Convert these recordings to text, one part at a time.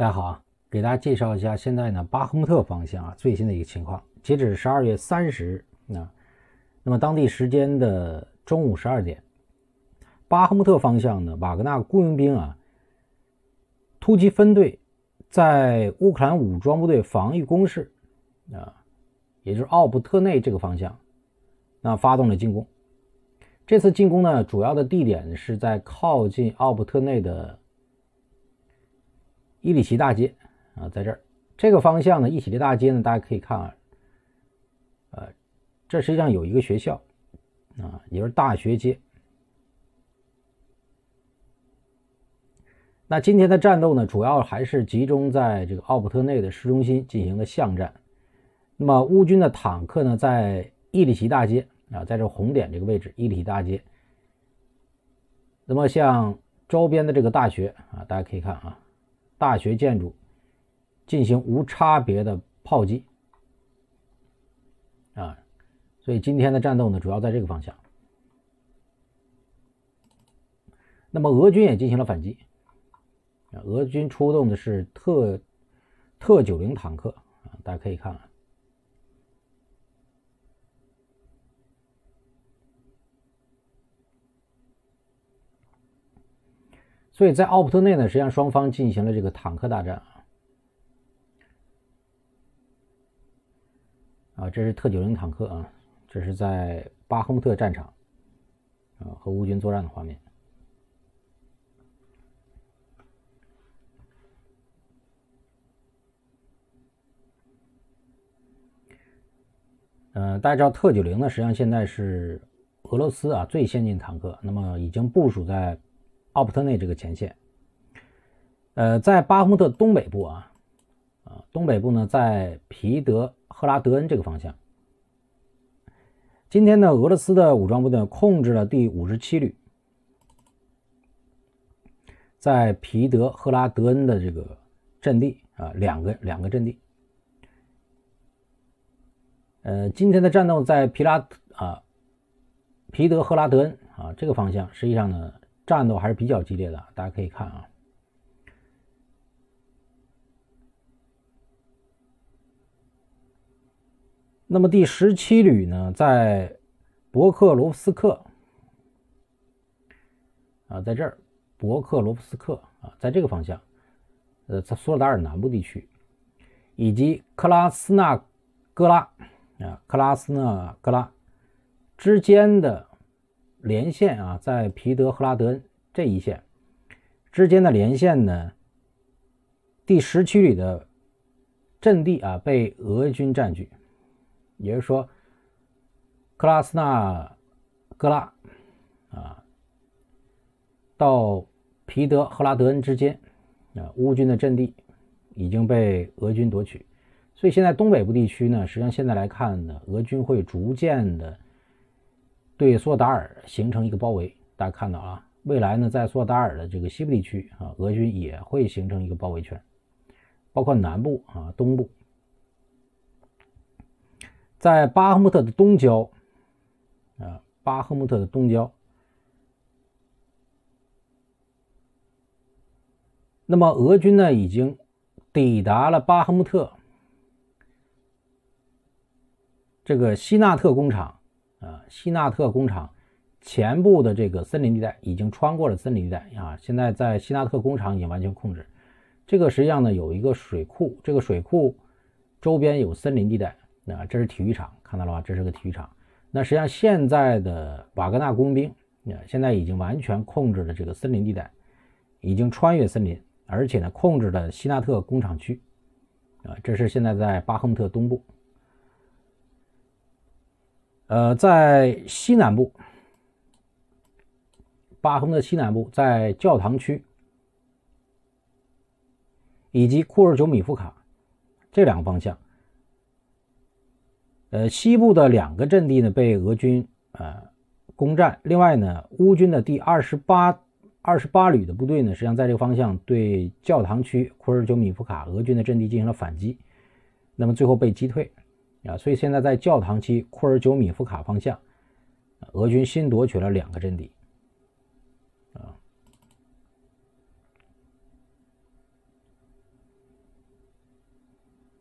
大家好啊，给大家介绍一下现在呢巴赫穆特方向啊最新的一个情况。截止十二月三十日啊，那么当地时间的中午十二点，巴赫穆特方向呢瓦格纳雇佣兵啊突击分队在乌克兰武装部队防御工事啊，也就是奥布特内这个方向，那发动了进攻。这次进攻呢，主要的地点是在靠近奥布特内的。伊里奇大街啊，在这儿这个方向呢，伊里奇大街呢，大家可以看啊，呃，这实际上有一个学校啊，也就是大学街。那今天的战斗呢，主要还是集中在这个奥普特内的市中心进行的巷战。那么乌军的坦克呢，在伊里奇大街啊，在这红点这个位置，伊里奇大街。那么像周边的这个大学啊，大家可以看啊。大学建筑进行无差别的炮击啊，所以今天的战斗呢，主要在这个方向。那么俄军也进行了反击，俄军出动的是特特九零坦克啊，大家可以看啊。所以在奥普特内呢，实际上双方进行了这个坦克大战啊，啊，这是特九零坦克啊，这是在巴赫穆特战场啊和乌军作战的画面。嗯，大家知道特九零呢，实际上现在是俄罗斯啊最先进坦克，那么已经部署在。奥普特内这个前线，呃，在巴赫穆特东北部啊，啊，东北部呢，在皮德赫拉德恩这个方向。今天呢，俄罗斯的武装部队控制了第五十七旅，在皮德赫拉德恩的这个阵地啊，两个两个阵地。呃，今天的战斗在皮拉啊，皮德赫拉德恩啊这个方向，实际上呢。战斗还是比较激烈的，大家可以看啊。那么第十七旅呢，在博克罗夫斯克啊，在这儿，博克罗夫斯克啊，在这个方向，呃，在苏尔达尔南部地区，以及克拉斯纳戈拉啊，克拉斯纳戈拉之间的。连线啊，在皮德赫拉德恩这一线之间的连线呢，第十区里的阵地啊被俄军占据，也就是说，克拉斯纳戈拉啊到皮德赫拉德恩之间啊，乌军的阵地已经被俄军夺取，所以现在东北部地区呢，实际上现在来看呢，俄军会逐渐的。对索达尔形成一个包围，大家看到啊，未来呢，在索达尔的这个西部地区啊，俄军也会形成一个包围圈，包括南部啊、东部，在巴赫穆特的东郊啊，巴赫穆特的东郊，那么俄军呢，已经抵达了巴赫穆特这个希纳特工厂。啊，希纳特工厂前部的这个森林地带已经穿过了森林地带啊，现在在希纳特工厂已经完全控制。这个实际上呢有一个水库，这个水库周边有森林地带啊，这是体育场，看到了吧？这是个体育场。那实际上现在的瓦格纳工兵啊，现在已经完全控制了这个森林地带，已经穿越森林，而且呢控制了希纳特工厂区啊，这是现在在巴赫穆特东部。呃，在西南部，巴赫穆特西南部，在教堂区以及库尔久米夫卡这两个方向，呃，西部的两个阵地呢被俄军呃攻占。另外呢，乌军的第二十八二十八旅的部队呢，实际上在这个方向对教堂区库尔久米夫卡俄军的阵地进行了反击，那么最后被击退。啊，所以现在在教堂区库尔久米夫卡方向，俄军新夺取了两个阵地。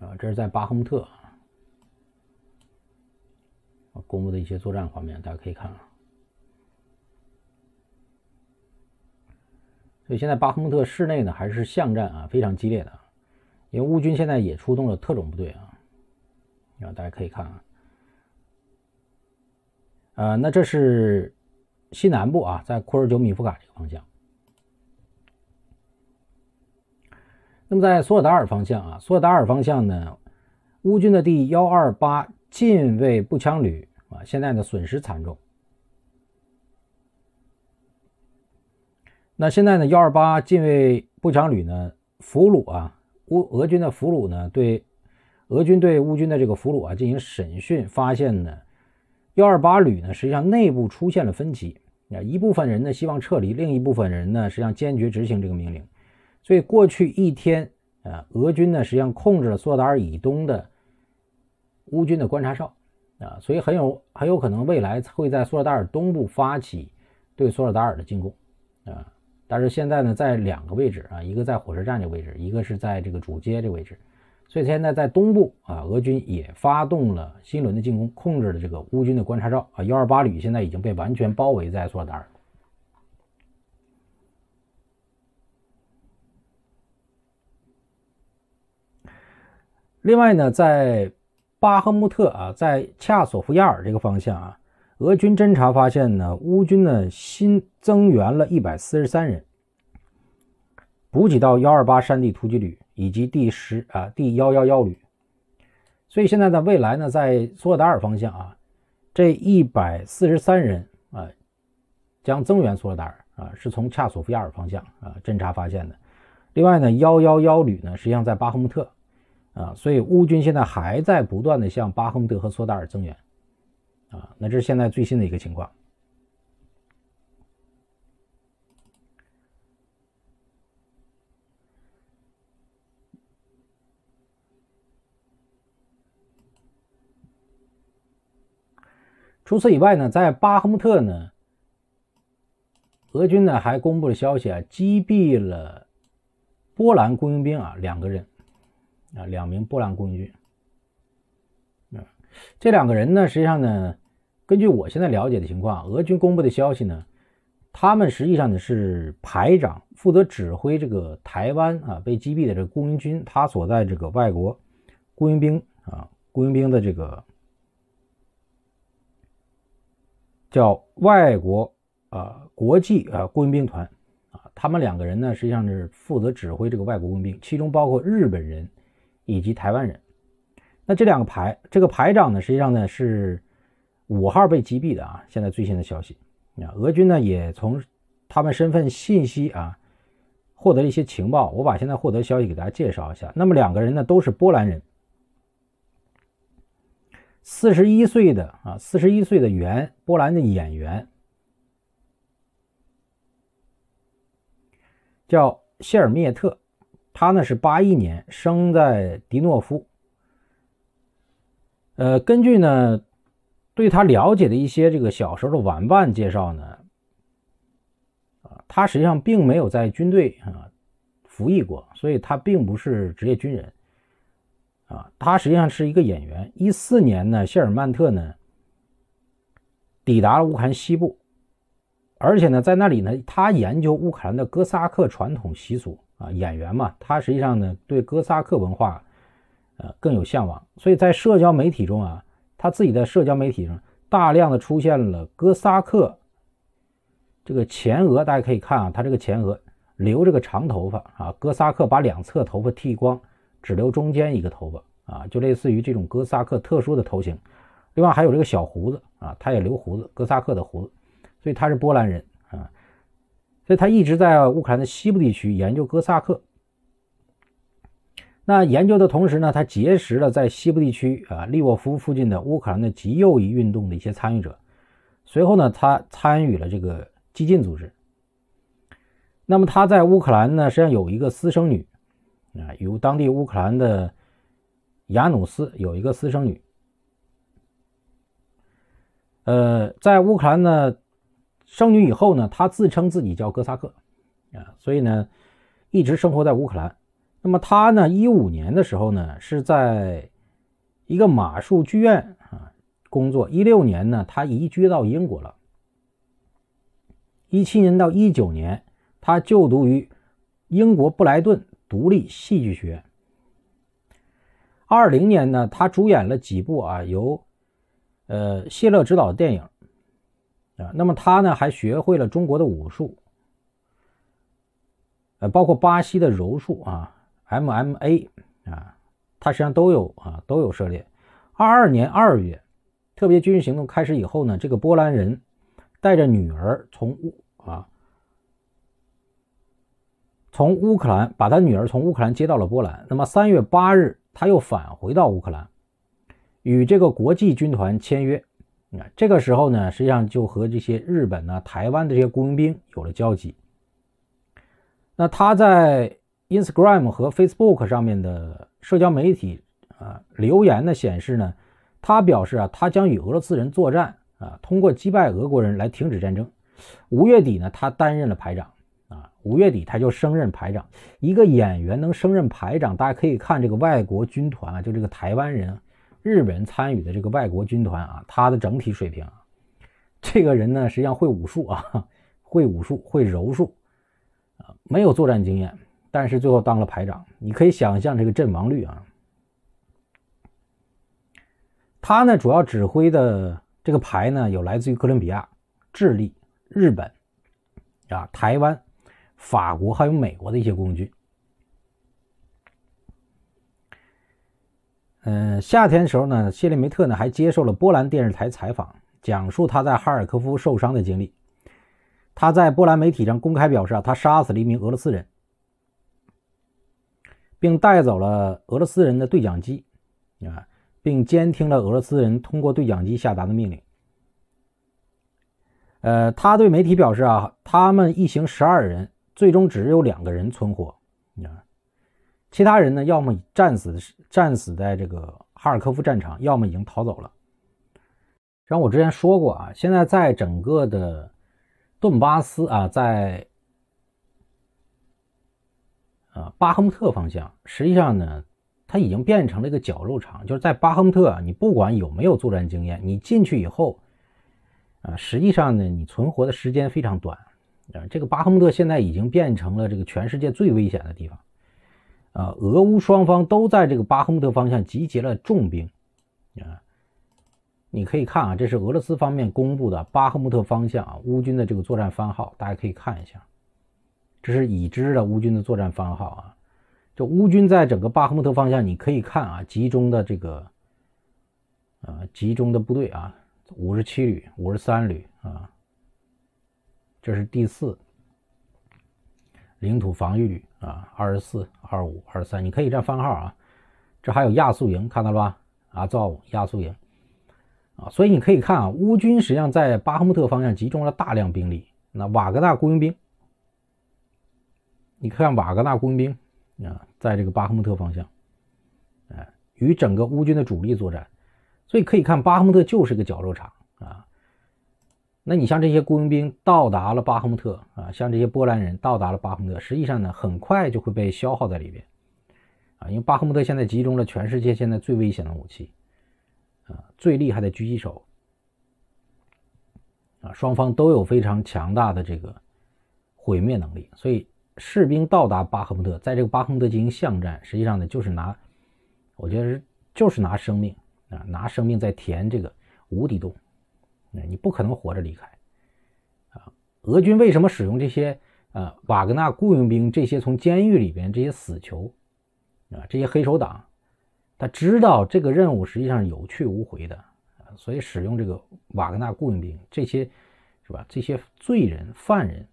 啊，这是在巴赫穆特啊公布的一些作战画面，大家可以看啊。所以现在巴赫穆特市内呢还是巷战啊，非常激烈的，因为乌军现在也出动了特种部队啊，啊大家可以看啊，呃，那这是西南部啊，在库尔久米夫卡这个方向。那么在索尔达尔方向啊，索尔达尔方向呢，乌军的第幺二八近卫步枪旅啊，现在呢损失惨重。那现在呢，幺二八近卫步枪旅呢俘虏啊，乌俄军的俘虏呢，对俄军对乌军的这个俘虏啊进行审讯，发现呢，幺二八旅呢实际上内部出现了分歧。啊，一部分人呢希望撤离，另一部分人呢实际上坚决执行这个命令，所以过去一天啊，俄军呢实际上控制了索达尔以东的乌军的观察哨。啊，所以很有很有可能未来会在索达尔东部发起对索尔达尔的进攻。啊。但是现在呢，在两个位置啊，一个在火车站这个位置，一个是在这个主街这个位置，所以现在在东部啊，俄军也发动了新一轮的进攻，控制了这个乌军的观察哨啊，幺二八旅现在已经被完全包围在索尔达尔。另外呢，在巴赫穆特啊，在恰索夫亚尔这个方向啊。俄军侦察发现呢，乌军呢新增援了一百四十三人，补给到幺二八山地突击旅以及第十啊第幺幺幺旅，所以现在呢，未来呢，在索尔达尔方向啊，这一百四十三人啊将增援索尔达尔啊，是从恰索夫亚尔方向啊侦察发现的。另外呢，幺幺幺旅呢实际上在巴赫穆特啊，所以乌军现在还在不断的向巴赫穆特和索达尔增援。啊，那这是现在最新的一个情况。除此以外呢，在巴赫穆特呢，俄军呢还公布了消息啊，击毙了波兰雇佣兵啊两个人啊，两名波兰雇佣军。这两个人呢，实际上呢，根据我现在了解的情况，俄军公布的消息呢，他们实际上呢是排长，负责指挥这个台湾啊被击毙的这个雇佣军，他所在这个外国雇佣兵啊雇佣兵的这个叫外国啊国际啊雇佣兵团啊，他们两个人呢实际上是负责指挥这个外国雇佣兵，其中包括日本人以及台湾人。那这两个排，这个排长呢，实际上呢是五号被击毙的啊。现在最新的消息，啊，俄军呢也从他们身份信息啊获得了一些情报。我把现在获得消息给大家介绍一下。那么两个人呢都是波兰人，四十一岁的啊，四十一岁的原波兰的演员叫谢尔灭特，他呢是八一年生在迪诺夫。呃，根据呢对他了解的一些这个小时候的玩伴介绍呢，啊，他实际上并没有在军队啊服役过，所以他并不是职业军人，啊，他实际上是一个演员。一四年呢，谢尔曼特呢抵达了乌克兰西部，而且呢在那里呢，他研究乌克兰的哥萨克传统习俗啊，演员嘛，他实际上呢对哥萨克文化。呃，更有向往，所以在社交媒体中啊，他自己的社交媒体上大量的出现了哥萨克这个前额，大家可以看啊，他这个前额留这个长头发啊，哥萨克把两侧头发剃光，只留中间一个头发啊，就类似于这种哥萨克特殊的头型。另外还有这个小胡子啊，他也留胡子，哥萨克的胡子，所以他是波兰人啊，所以他一直在乌克兰的西部地区研究哥萨克。那研究的同时呢，他结识了在西部地区啊利沃夫附近的乌克兰的极右翼运动的一些参与者。随后呢，他参与了这个激进组织。那么他在乌克兰呢，实际上有一个私生女啊，由当地乌克兰的雅努斯有一个私生女。呃，在乌克兰呢生女以后呢，他自称自己叫哥萨克啊，所以呢一直生活在乌克兰。那么他呢，一五年的时候呢，是在一个马术剧院啊工作。一六年呢，他移居到英国了。一七年到一九年，他就读于英国布莱顿独立戏剧学院。二零年呢，他主演了几部啊由呃谢勒执导的电影啊。那么他呢，还学会了中国的武术，呃，包括巴西的柔术啊。MMA 啊，他实际上都有啊，都有涉猎。二二年二月，特别军事行动开始以后呢，这个波兰人带着女儿从乌啊，从乌克兰把他女儿从乌克兰接到了波兰。那么三月八日，他又返回到乌克兰，与这个国际军团签约。啊，这个时候呢，实际上就和这些日本呢、台湾的这些雇佣兵有了交集。那他在。Instagram 和 Facebook 上面的社交媒体啊留言呢显示呢，他表示啊，他将与俄罗斯人作战啊，通过击败俄国人来停止战争。五月底呢，他担任了排长，五月底他就升任排长。一个演员能升任排长，大家可以看这个外国军团啊，就这个台湾人、日本人参与的这个外国军团啊，他的整体水平啊，这个人呢实际上会武术啊，会武术，会柔术啊，没有作战经验。但是最后当了排长，你可以想象这个阵亡率啊。他呢主要指挥的这个排呢有来自于哥伦比亚、智利、日本啊、台湾、法国还有美国的一些工具。嗯，夏天的时候呢，谢利梅特呢还接受了波兰电视台采访，讲述他在哈尔科夫受伤的经历。他在波兰媒体上公开表示啊，他杀死了一名俄罗斯人。并带走了俄罗斯人的对讲机，啊，并监听了俄罗斯人通过对讲机下达的命令。呃，他对媒体表示啊，他们一行十二人，最终只有两个人存活，啊，其他人呢，要么战死战死在这个哈尔科夫战场，要么已经逃走了。像我之前说过啊，现在在整个的顿巴斯啊，在。啊，巴赫穆特方向实际上呢，它已经变成了一个绞肉场。就是在巴赫穆特啊，你不管有没有作战经验，你进去以后，啊，实际上呢，你存活的时间非常短。啊，这个巴赫穆特现在已经变成了这个全世界最危险的地方。啊，俄乌双方都在这个巴赫穆特方向集结了重兵。啊，你可以看啊，这是俄罗斯方面公布的巴赫穆特方向啊乌军的这个作战番号，大家可以看一下。这是已知的乌军的作战番号啊，这乌军在整个巴赫穆特方向，你可以看啊，集中的这个，呃，集中的部队啊，五十七旅、五十三旅啊，这是第四领土防御旅啊，二十四、二五、二三，你可以这番号啊，这还有亚速营，看到了吧？啊，造亚速营啊，所以你可以看啊，乌军实际上在巴赫穆特方向集中了大量兵力，那瓦格纳雇佣兵。你看瓦格纳雇佣兵啊，在这个巴赫穆特方向，哎，与整个乌军的主力作战，所以可以看巴赫穆特就是个绞肉场。那你像这些雇佣兵到达了巴赫穆特啊，像这些波兰人到达了巴赫穆特，实际上呢，很快就会被消耗在里边啊，因为巴赫穆特现在集中了全世界现在最危险的武器啊，最厉害的狙击手啊，双方都有非常强大的这个毁灭能力，所以。士兵到达巴赫穆特，在这个巴赫穆特进行巷战，实际上呢，就是拿，我觉得是就是拿生命啊，拿生命在填这个无底洞，你不可能活着离开啊。俄军为什么使用这些呃瓦格纳雇佣兵，这些从监狱里边这些死囚啊，这些黑手党，他知道这个任务实际上有去无回的，所以使用这个瓦格纳雇佣兵，这些是吧？这些罪人犯人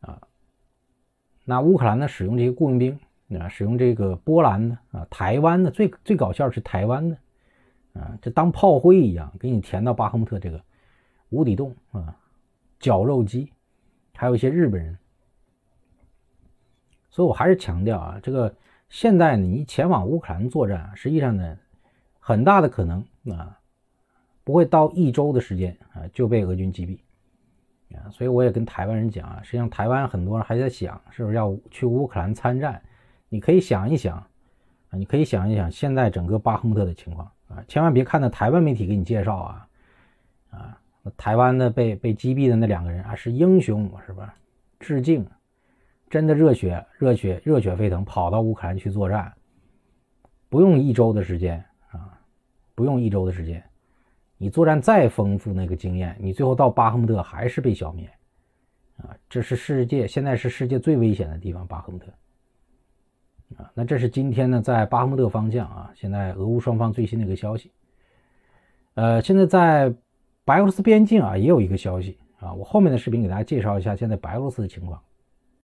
啊。那乌克兰呢？使用这些雇佣兵啊，使用这个波兰呢啊，台湾呢？最最搞笑是台湾呢啊，这当炮灰一样给你填到巴赫穆特这个无底洞啊，绞肉机，还有一些日本人。所以我还是强调啊，这个现在，你前往乌克兰作战，实际上呢，很大的可能啊，不会到一周的时间啊就被俄军击毙。啊，所以我也跟台湾人讲啊，实际上台湾很多人还在想，是不是要去乌克兰参战？你可以想一想啊，你可以想一想现在整个巴赫穆特的情况啊，千万别看到台湾媒体给你介绍啊啊，台湾的被被击毙的那两个人啊是英雄是吧？致敬，真的热血热血热血沸腾，跑到乌克兰去作战，不用一周的时间啊，不用一周的时间，你作战再丰富那个经验，你最后到巴赫穆特还是被消灭。啊，这是世界现在是世界最危险的地方，巴赫穆特。啊，那这是今天呢，在巴赫穆特方向啊，现在俄乌双方最新的一个消息。呃，现在在白俄罗斯边境啊，也有一个消息啊，我后面的视频给大家介绍一下现在白俄罗斯的情况。